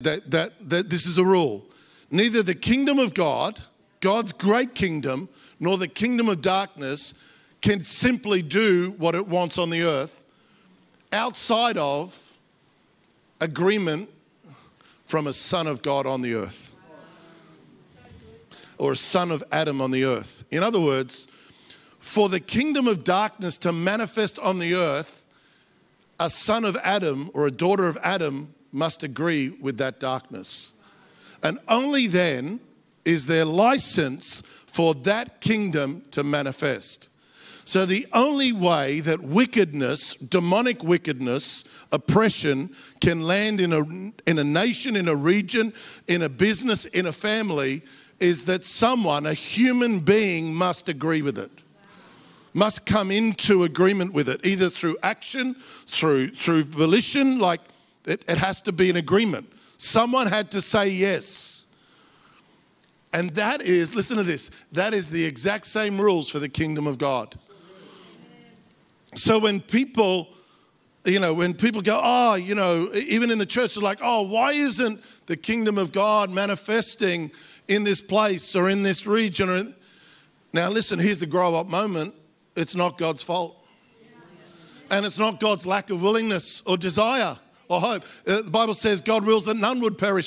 that, that, that this is a rule. Neither the kingdom of God, God's great kingdom, nor the kingdom of darkness can simply do what it wants on the earth outside of agreement from a son of God on the earth or a son of Adam on the earth. In other words, for the kingdom of darkness to manifest on the earth, a son of Adam or a daughter of Adam must agree with that darkness. And only then is there license for that kingdom to manifest. So, the only way that wickedness, demonic wickedness, oppression can land in a, in a nation, in a region, in a business, in a family is that someone, a human being, must agree with it must come into agreement with it, either through action, through, through volition, like it, it has to be an agreement. Someone had to say yes. And that is, listen to this, that is the exact same rules for the kingdom of God. So when people, you know, when people go, oh, you know, even in the church, they're like, oh, why isn't the kingdom of God manifesting in this place or in this region? Now, listen, here's the grow up moment it's not God's fault. And it's not God's lack of willingness or desire or hope. Uh, the Bible says God wills that none would perish.